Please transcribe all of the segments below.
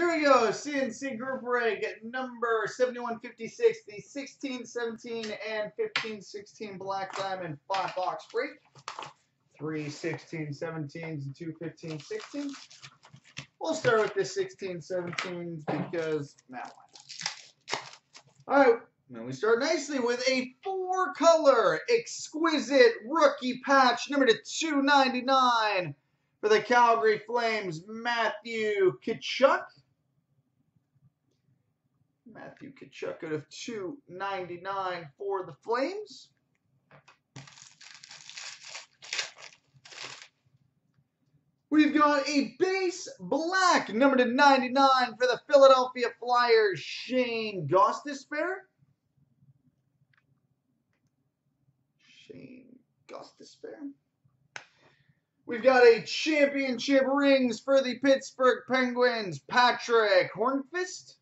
Here we go, CNC group at number 7156, the 16, 17, and 15, 16 Black Diamond 5 box break. Three 16, 17s and two 15, 16s. We'll start with the 16, 17s because that one. Alright, and we start nicely with a four color exquisite rookie patch number to 299 for the Calgary Flames, Matthew Tkachuk. Matthew Tkachuk out of 299 for the Flames. We've got a base black, number to 99 for the Philadelphia Flyers, Shane Gostisbehere. Shane Gostisbehere. We've got a championship rings for the Pittsburgh Penguins, Patric Hornqvist.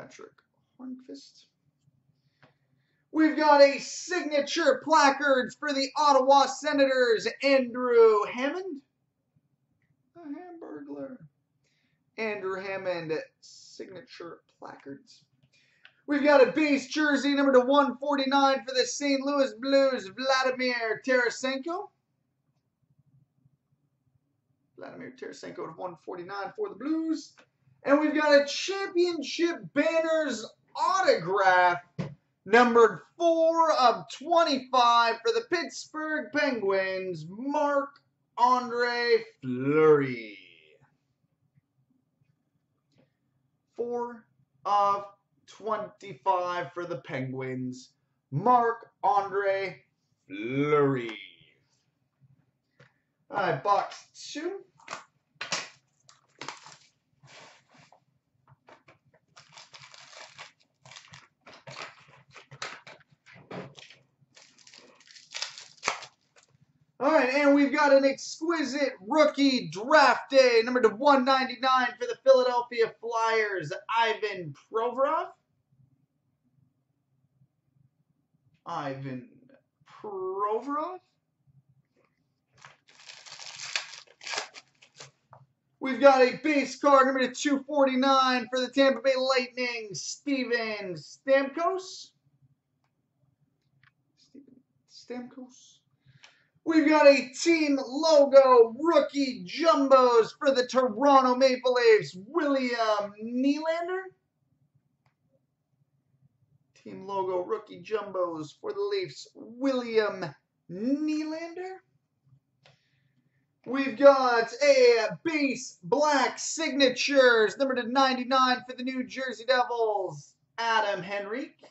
Patric Hornqvist. We've got a signature placards for the Ottawa Senators, Andrew Hammond. A Hamburglar. Andrew Hammond signature placards. We've got a base jersey number to 149 for the St. Louis Blues, Vladimir Tarasenko. Vladimir Tarasenko to 149 for the Blues. And we've got a championship banners autograph numbered 4 of 25 for the Pittsburgh Penguins, Mark Andre Fleury. 4 of 25 for the Penguins, Mark Andre Fleury. All right, box two. All right, and we've got an exquisite rookie draft day, number to 199 for the Philadelphia Flyers, Ivan Provorov. Ivan Provorov. We've got a base card, number to 249 for the Tampa Bay Lightning, Steven Stamkos. Steven Stamkos. We've got a team logo rookie jumbos for the Toronto Maple Leafs, William Nylander. Team logo rookie jumbos for the Leafs, William Nylander. We've got a base black signatures, number to 99 for the New Jersey Devils, Adam Henrique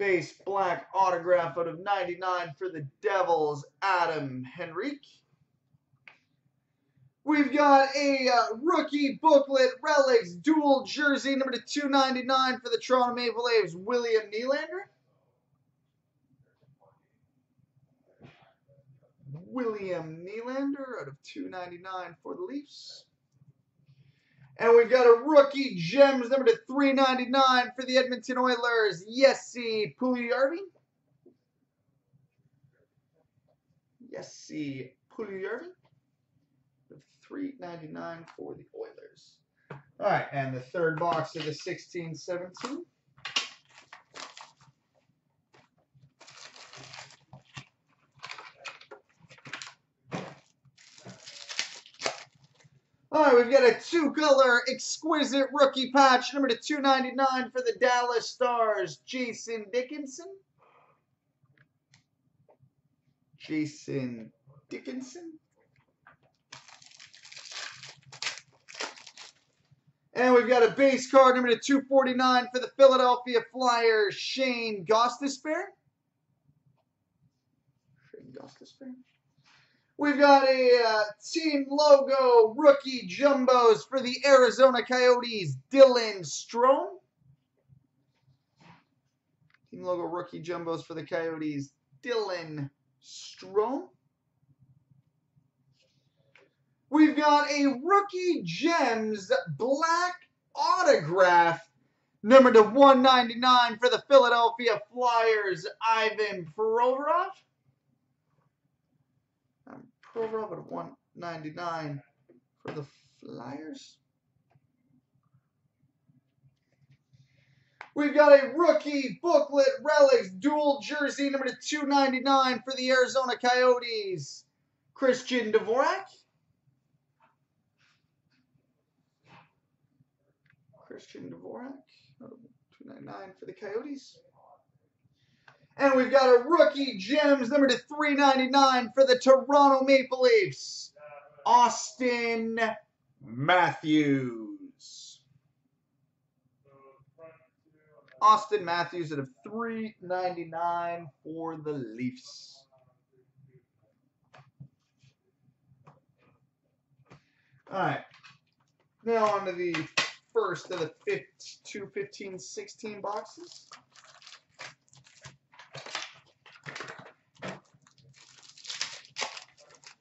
base black autograph out of 99 for the Devils, Adam Henrique. We've got a uh, rookie booklet relics dual jersey number to 299 for the Toronto Maple Leafs, William Nylander. William Nylander out of 299 for the Leafs. And we've got a rookie gems number to 399 for the Edmonton Oilers, Jesse Puljujarvi. Jesse Puljujarvi. 399 for the Oilers. All right, and the third box of the 16-17. Right, we've got a two-color exquisite rookie patch, number to 299 for the Dallas Stars, Jason Dickinson. Jason Dickinson. And we've got a base card, number to 249 for the Philadelphia Flyers, Shane Gostisbehere. Shane Gostisbehere. We've got a uh, team logo rookie jumbos for the Arizona Coyotes, Dylan Strome. Team logo rookie jumbos for the Coyotes, Dylan Strome. We've got a rookie gems black autograph number to 199 for the Philadelphia Flyers, Ivan Provorov. Pro but 199 for the Flyers. We've got a rookie booklet relics dual jersey number to 299 for the Arizona Coyotes. Christian Dvorak. Christian Dvorak. 299 for the Coyotes. And we've got a rookie gems number to 399 for the Toronto Maple Leafs. Auston Matthews. Auston Matthews at a 399 for the Leafs. All right. Now on to the first of the 15, two 15, 16 boxes.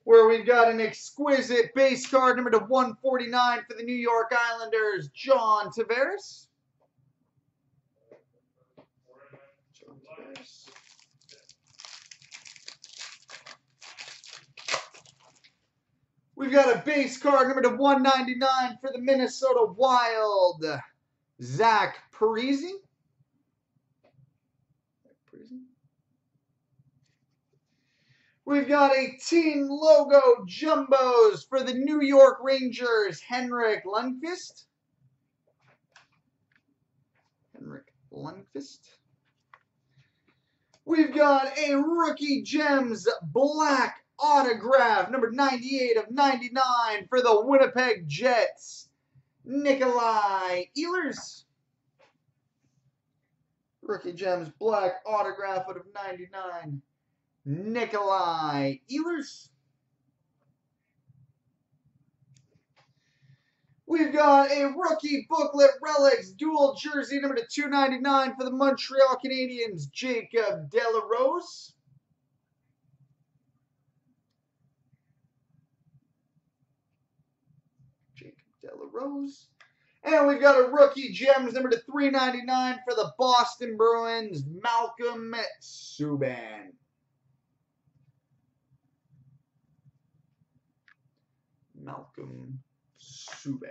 Where we've got an exquisite base card number to 149 for the New York Islanders, John Tavares. We've got a base card number to 199 for the Minnesota Wild, Zach Parise. We've got a team logo jumbos for the New York Rangers, Henrik Lundqvist. Henrik Lundqvist. We've got a rookie gems black autograph, number 98 of 99 for the Winnipeg Jets, Nikolai Ehlers. Rookie Gems Black autograph out of 99, Nikolai Ehlers. We've got a rookie booklet relics dual jersey number to 299 for the Montreal Canadiens, Jacob de la Rose. Jacob de la Rose. And we've got a rookie gems number to 399 for the Boston Bruins, Malcolm Subban. Malcolm Subban.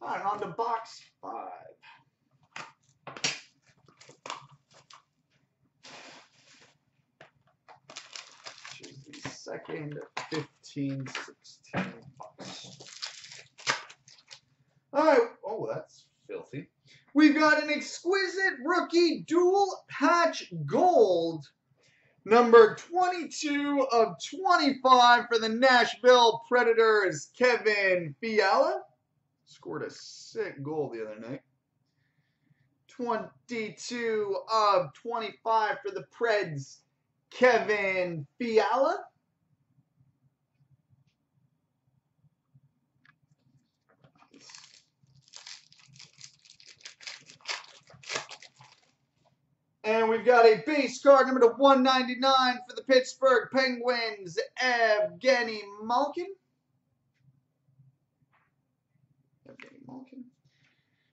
All right, on to box five. Which is the second 15, 16 all right. Oh, that's filthy. We've got an exquisite rookie dual patch gold. Number 22 of 25 for the Nashville Predators, Kevin Fiala. Scored a sick goal the other night. 22 of 25 for the Preds, Kevin Fiala. And we've got a base card number to 199 for the Pittsburgh Penguins, Evgeny Malkin. Evgeny Malkin.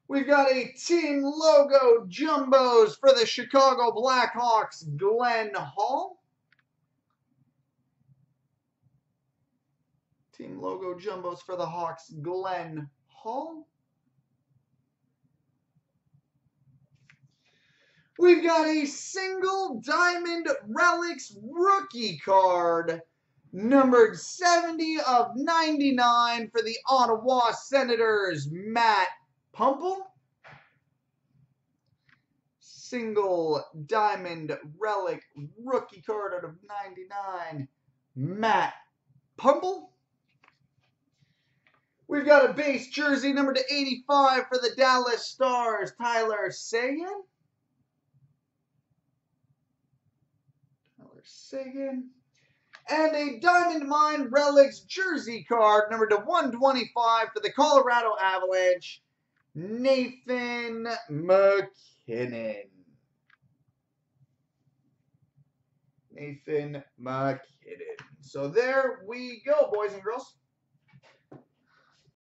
We've got a team logo jumbos for the Chicago Blackhawks, Glenn Hall. Team logo jumbos for the Hawks, Glenn Hall. We've got a single diamond relics rookie card, numbered 70 of 99 for the Ottawa Senators, Matt Puempel. Single diamond relic rookie card out of 99, Matt Puempel. We've got a base jersey number to 85 for the Dallas Stars, Tyler Seguin. Seguin. And a Diamond Mine Relics jersey card, number to 125 for the Colorado Avalanche, Nathan MacKinnon. Nathan MacKinnon. So there we go, boys and girls.